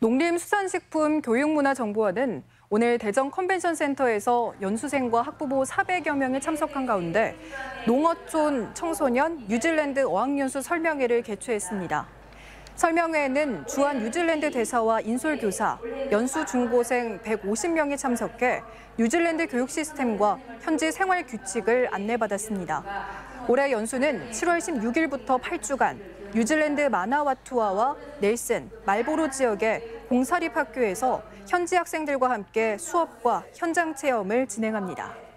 농림수산식품교육문화정보원은 오늘 대전 컨벤션 센터에서 연수생과 학부모 400여 명이 참석한 가운데 농어촌 청소년 뉴질랜드 어학연수 설명회를 개최했습니다. 설명회에는 주한 뉴질랜드 대사와 인솔교사, 연수 중고생 150명이 참석해 뉴질랜드 교육 시스템과 현지 생활 규칙을 안내받았습니다. 올해 연수는 7월 16일부터 8주간 뉴질랜드 마나와투아와 넬슨, 말보로 지역의 공사립 학교에서 현지 학생들과 함께 수업과 현장 체험을 진행합니다.